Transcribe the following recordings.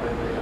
Amen.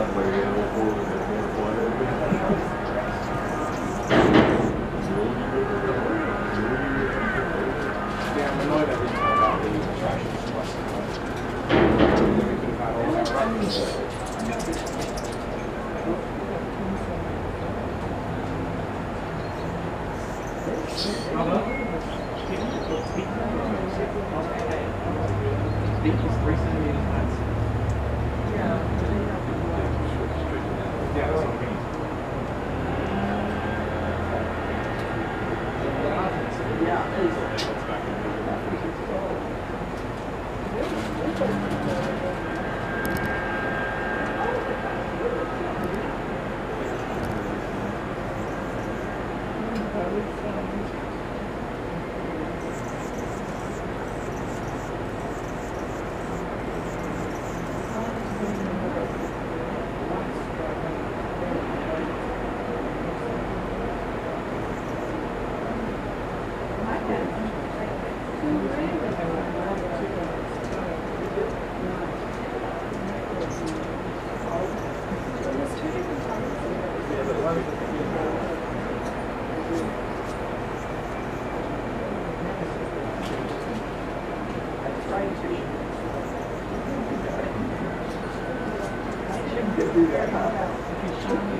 I Thank you. for sending me five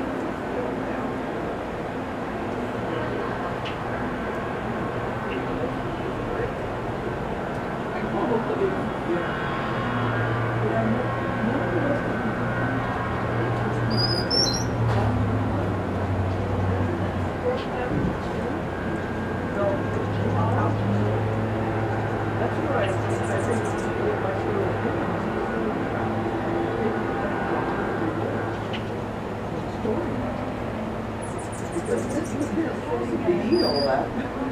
Because this to eat all that.